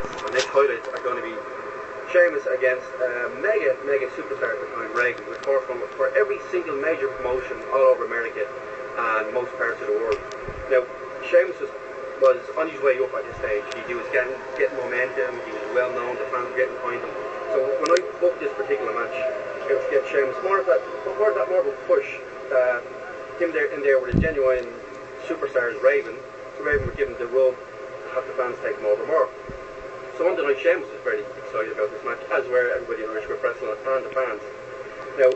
Our next highlights are going to be Sheamus against uh, mega, mega superstar at the Raven, fought from for every single major promotion all over America and most parts of the world. Now, Sheamus was, was on his way up at this stage. He, he was getting getting momentum. He was well known. The fans were getting behind him. So when I booked this particular match, it was to get Sheamus more of that, more of that, a push. Uh, him there in there with a genuine superstar as Raven. So Raven would give him the rub, have the fans take him over more. The night, Sheamus was very excited about this match, as were everybody in Irish Whip Wrestling and the fans. Now,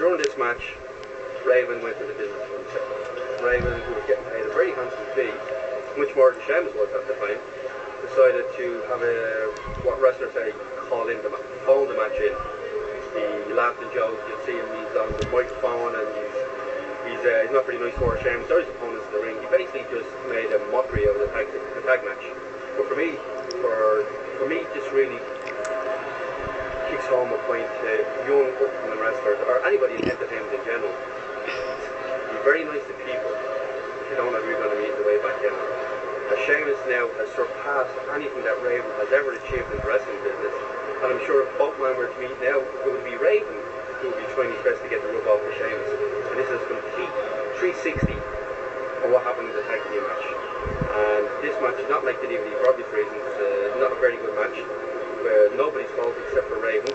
during this match, Raven went to the business for himself. Raven, who was getting paid a very handsome fee, much more than Sheamus was at the time, decided to have a, what wrestlers say, call in the match, phone the match in. He laughed and joked, you'll see him, he's on the microphone and he's he's, uh, he's not very nice for Sheamus or opponents in the ring. He basically just made a mockery of the tag, the tag match. But for me, for for me, this really kicks home a point to young upcoming wrestlers or anybody in entertainment in general. Be very nice to people if you don't know who you're going to meet the way back down. As Sheamus now has surpassed anything that Raven has ever achieved in the wrestling business, and I'm sure if both men were to meet now, it would be Raven who would be trying his best to get the rub off of Sheamus. And this is complete 360 of what happened in the tag team match. And this match is not like the DVD for obvious reasons. Uh, not a very good match. Where nobody's fault except for Raven.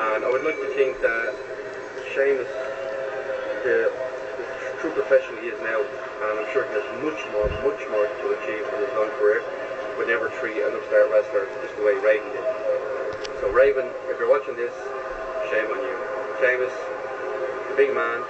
And I would like to think that Sheamus, the, the true professional he is now, and I'm sure he has much more, much more to achieve in his long career, would never treat an upstart wrestler just the way Raven did. So Raven, if you're watching this, shame on you. Sheamus, the big man,